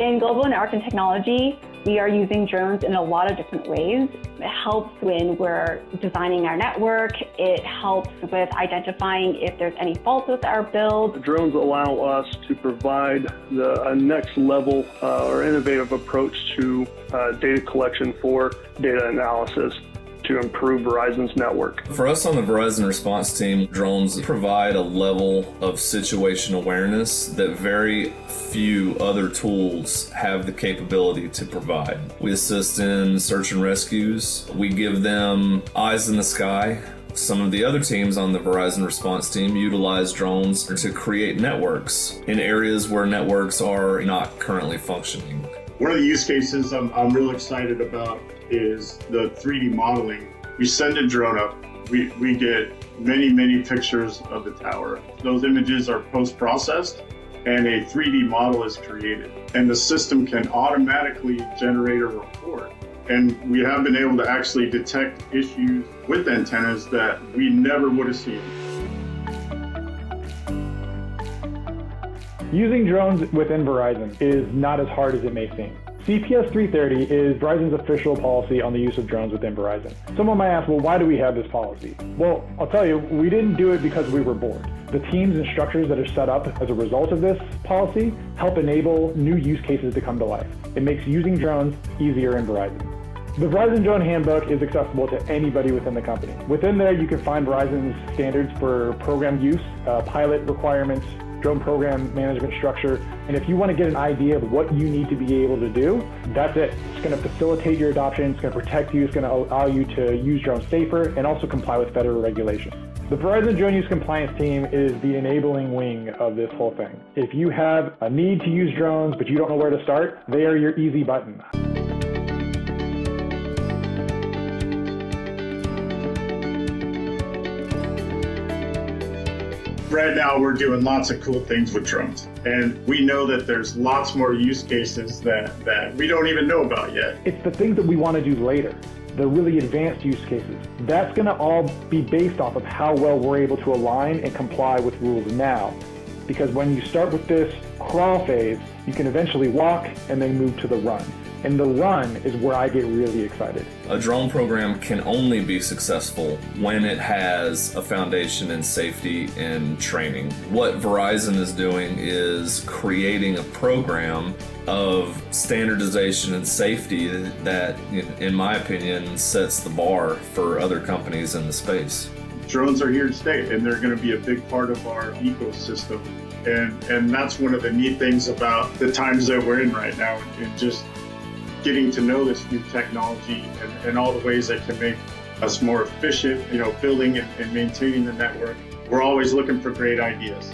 In Global Network and Technology, we are using drones in a lot of different ways. It helps when we're designing our network. It helps with identifying if there's any faults with our build. The drones allow us to provide the next level uh, or innovative approach to uh, data collection for data analysis to improve Verizon's network. For us on the Verizon response team, drones provide a level of situation awareness that very few other tools have the capability to provide. We assist in search and rescues. We give them eyes in the sky some of the other teams on the Verizon response team utilize drones to create networks in areas where networks are not currently functioning. One of the use cases I'm, I'm real excited about is the 3D modeling. We send a drone up, we, we get many, many pictures of the tower. Those images are post processed and a 3D model is created. And the system can automatically generate a report. And we have been able to actually detect issues with antennas that we never would have seen. Using drones within Verizon is not as hard as it may seem. CPS 330 is Verizon's official policy on the use of drones within Verizon. Someone might ask, well, why do we have this policy? Well, I'll tell you, we didn't do it because we were bored. The teams and structures that are set up as a result of this policy help enable new use cases to come to life. It makes using drones easier in Verizon. The Verizon Drone Handbook is accessible to anybody within the company. Within there, you can find Verizon's standards for program use, uh, pilot requirements, drone program management structure. And if you want to get an idea of what you need to be able to do, that's it. It's going to facilitate your adoption. It's going to protect you. It's going to allow you to use drones safer and also comply with federal regulations. The Verizon Drone Use Compliance Team is the enabling wing of this whole thing. If you have a need to use drones, but you don't know where to start, they are your easy button. Right now we're doing lots of cool things with drones. And we know that there's lots more use cases that, that we don't even know about yet. It's the things that we want to do later the really advanced use cases. That's going to all be based off of how well we're able to align and comply with rules now. Because when you start with this crawl phase you can eventually walk and then move to the run and the run is where I get really excited. A drone program can only be successful when it has a foundation in safety and training. What Verizon is doing is creating a program of standardization and safety that, in my opinion, sets the bar for other companies in the space. Drones are here to stay, and they're going to be a big part of our ecosystem. And, and that's one of the neat things about the times that we're in right now, and just getting to know this new technology and, and all the ways that can make us more efficient, you know, building and, and maintaining the network. We're always looking for great ideas.